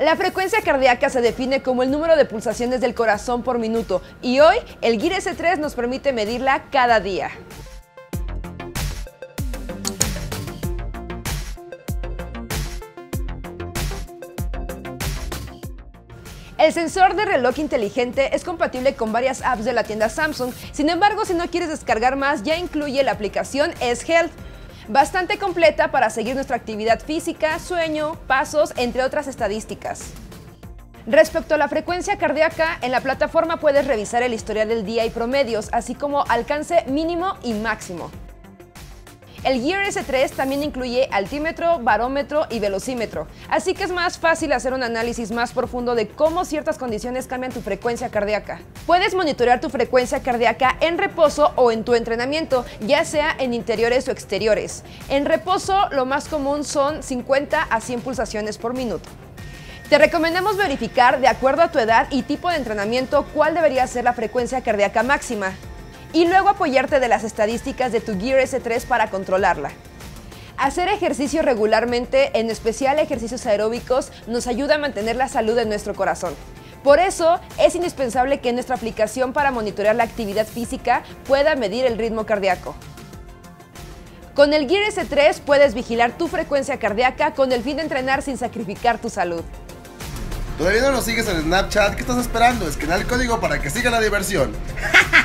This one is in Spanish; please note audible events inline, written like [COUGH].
La frecuencia cardíaca se define como el número de pulsaciones del corazón por minuto y hoy el Gear S3 nos permite medirla cada día. El sensor de reloj inteligente es compatible con varias apps de la tienda Samsung, sin embargo si no quieres descargar más ya incluye la aplicación S Health bastante completa para seguir nuestra actividad física, sueño, pasos, entre otras estadísticas. Respecto a la frecuencia cardíaca, en la plataforma puedes revisar el historial del día y promedios, así como alcance mínimo y máximo. El Gear S3 también incluye altímetro, barómetro y velocímetro, así que es más fácil hacer un análisis más profundo de cómo ciertas condiciones cambian tu frecuencia cardíaca. Puedes monitorear tu frecuencia cardíaca en reposo o en tu entrenamiento, ya sea en interiores o exteriores. En reposo, lo más común son 50 a 100 pulsaciones por minuto. Te recomendamos verificar, de acuerdo a tu edad y tipo de entrenamiento, cuál debería ser la frecuencia cardíaca máxima y luego apoyarte de las estadísticas de tu Gear S3 para controlarla. Hacer ejercicio regularmente, en especial ejercicios aeróbicos, nos ayuda a mantener la salud de nuestro corazón. Por eso es indispensable que nuestra aplicación para monitorear la actividad física pueda medir el ritmo cardíaco. Con el Gear S3 puedes vigilar tu frecuencia cardíaca con el fin de entrenar sin sacrificar tu salud. ¿Todavía no nos sigues en Snapchat? ¿Qué estás esperando? Escanea el código para que siga la diversión. [LAUGHS]